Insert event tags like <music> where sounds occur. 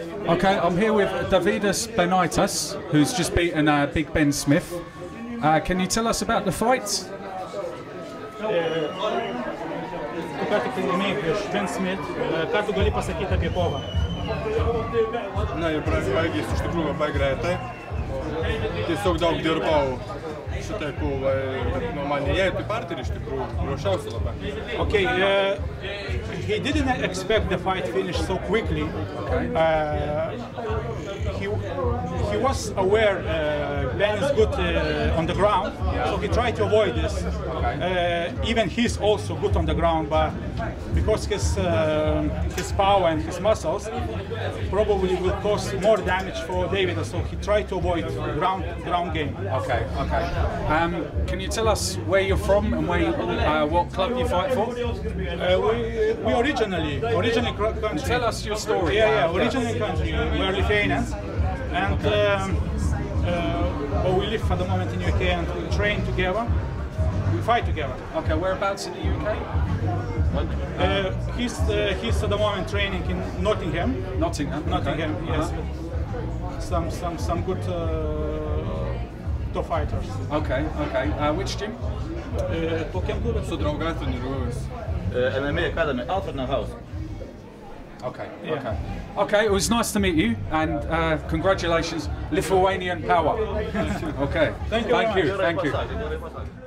Okay, I'm here with Davidas Benaitis, who's just beaten uh, Big Ben Smith. Uh, can you tell us about the fight? Tu ką tik laimėjai prieš Ben Smith, E, ką tu gali pasakyti apie kovą? Na ir prasidėjęs iš tikrųjų labai greitai. Tiesiog daug dirbau šitai kovai, bet nu, man neįėjo į partnerį iš tikrųjų, ruošiausi labai. Okay, uh, he didn't expect the fight finish so quickly. Uh, he, he was aware uh, Ben is good uh, on the ground, so he tried to avoid this. Uh, even he's also good on the ground, but because his uh, his power and his muscles probably will cause more damage for David, so he tried to avoid ground ground game. Okay, okay. Um, can you tell us where you're from and where you, uh, what club you fight for? Uh, we, we originally, originally cr- country. Tell us your story. Yeah, yeah, Uh, originally country. We are Lithuanians, and um, uh, but we live at the moment in UK and we train together. We fight together. Okay, whereabouts in the UK? Uh, he's uh, he's at the moment training in Nottingham. Nottingham. okay. Nottingham, yes. Uh-huh. Some some some good uh, top fighters. Okay, okay. Uh, which team? Uh, tokiam klube Su draugais treniruojuosi. Uh, MMA Academy, Alfred House. Okay, Yeah. okay. Okay, it was nice to meet you and uh, congratulations, Lithuanian power. <laughs> okay. Thank you Thank you. Thank you.